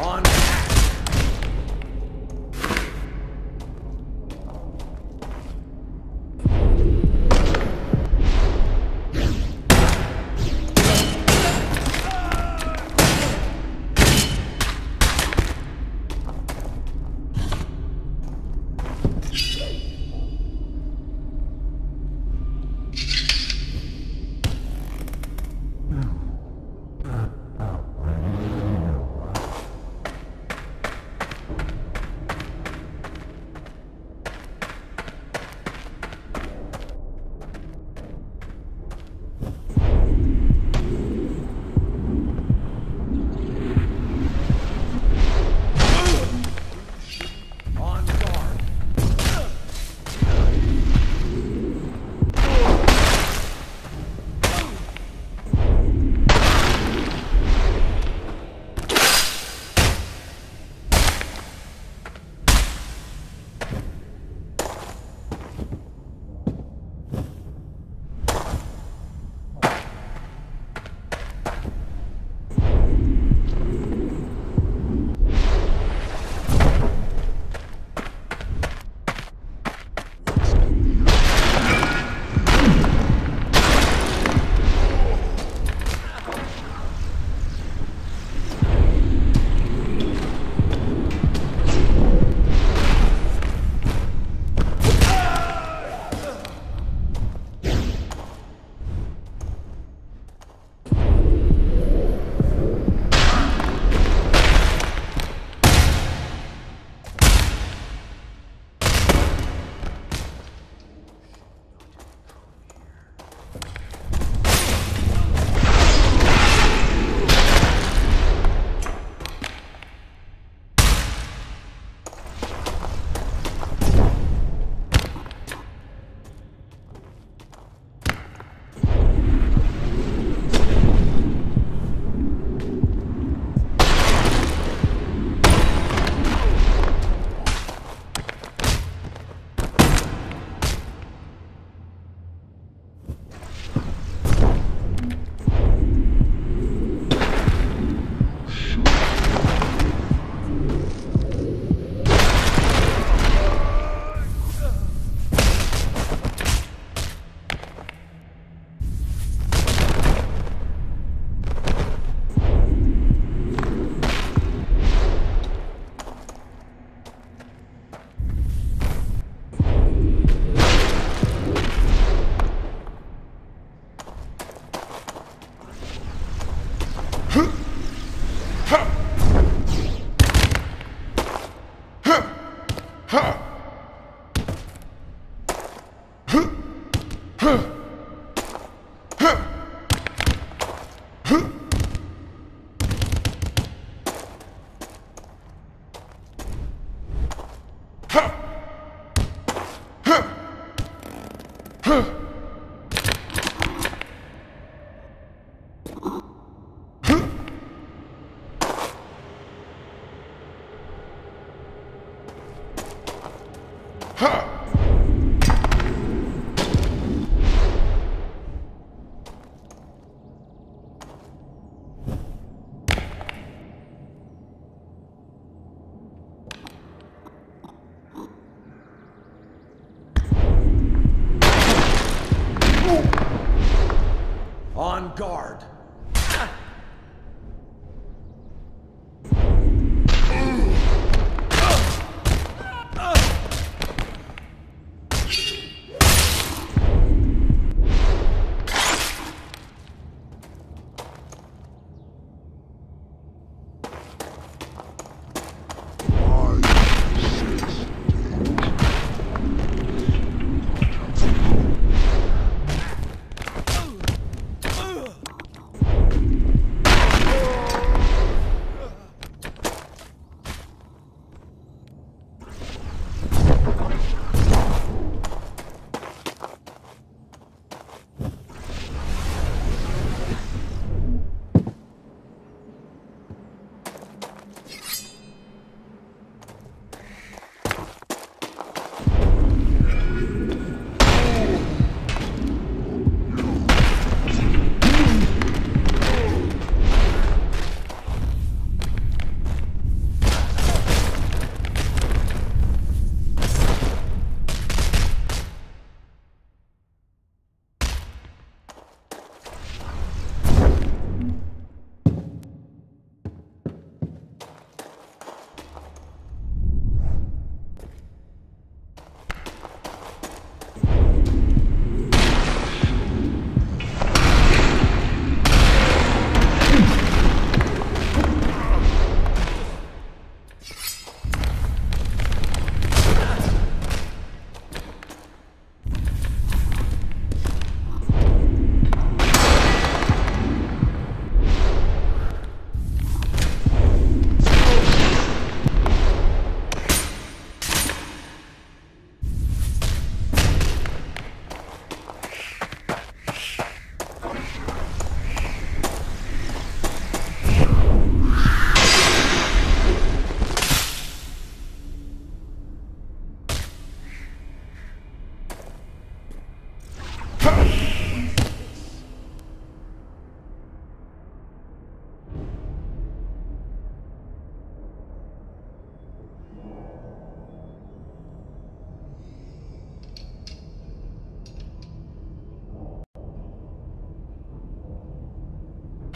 on On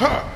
Huh?